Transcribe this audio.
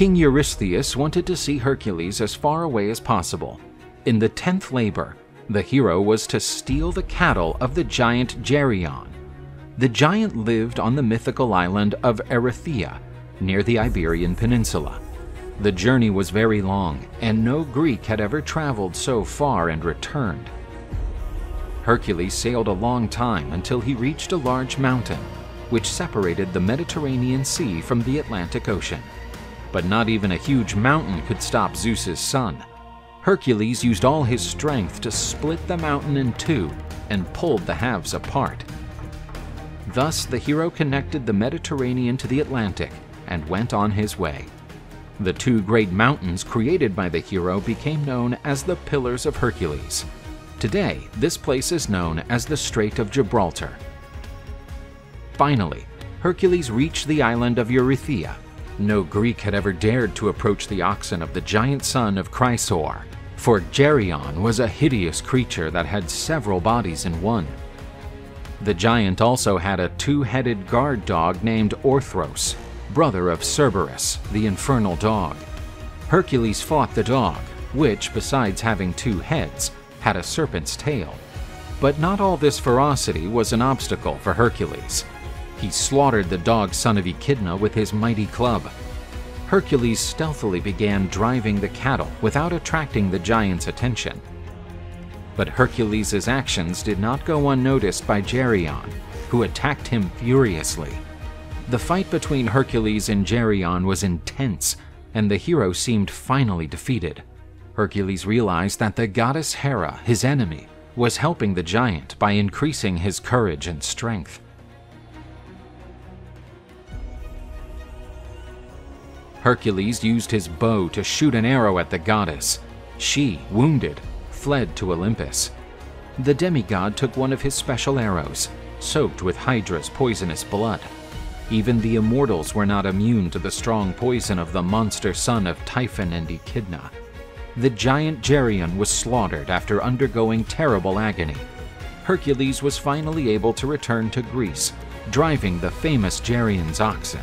King Eurystheus wanted to see Hercules as far away as possible. In the tenth labor, the hero was to steal the cattle of the giant Geryon. The giant lived on the mythical island of Erythea, near the Iberian Peninsula. The journey was very long, and no Greek had ever traveled so far and returned. Hercules sailed a long time until he reached a large mountain, which separated the Mediterranean Sea from the Atlantic Ocean. But not even a huge mountain could stop Zeus's son. Hercules used all his strength to split the mountain in two and pulled the halves apart. Thus, the hero connected the Mediterranean to the Atlantic and went on his way. The two great mountains created by the hero became known as the Pillars of Hercules. Today, this place is known as the Strait of Gibraltar. Finally, Hercules reached the island of Erythea. No Greek had ever dared to approach the oxen of the giant son of Chrysaor, for Geryon was a hideous creature that had several bodies in one. The giant also had a two-headed guard dog named Orthros, brother of Cerberus, the infernal dog. Hercules fought the dog, which, besides having two heads, had a serpent's tail. But not all this ferocity was an obstacle for Hercules. He slaughtered the dog son of Echidna with his mighty club. Hercules stealthily began driving the cattle without attracting the giant's attention. But Hercules' actions did not go unnoticed by Geryon, who attacked him furiously. The fight between Hercules and Geryon was intense, and the hero seemed finally defeated. Hercules realized that the goddess Hera, his enemy, was helping the giant by increasing his courage and strength. Hercules used his bow to shoot an arrow at the goddess. She, wounded, fled to Olympus. The demigod took one of his special arrows, soaked with Hydra's poisonous blood. Even the immortals were not immune to the strong poison of the monster son of Typhon and Echidna. The giant Geryon was slaughtered after undergoing terrible agony. Hercules was finally able to return to Greece, driving the famous Geryon's oxen.